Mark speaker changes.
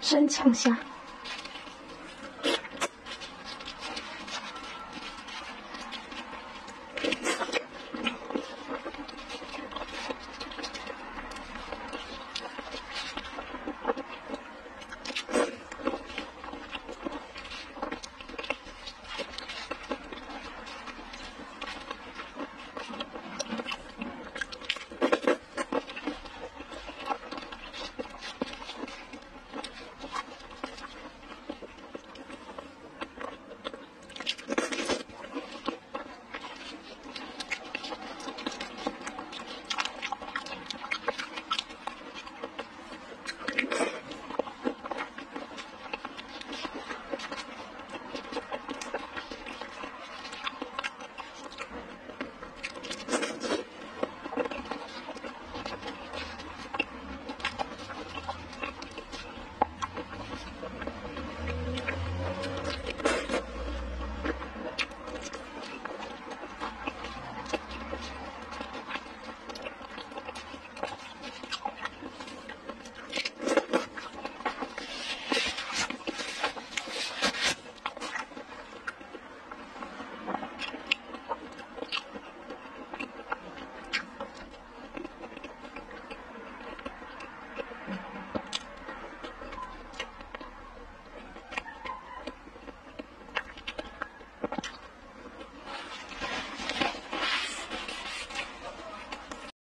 Speaker 1: 生呛虾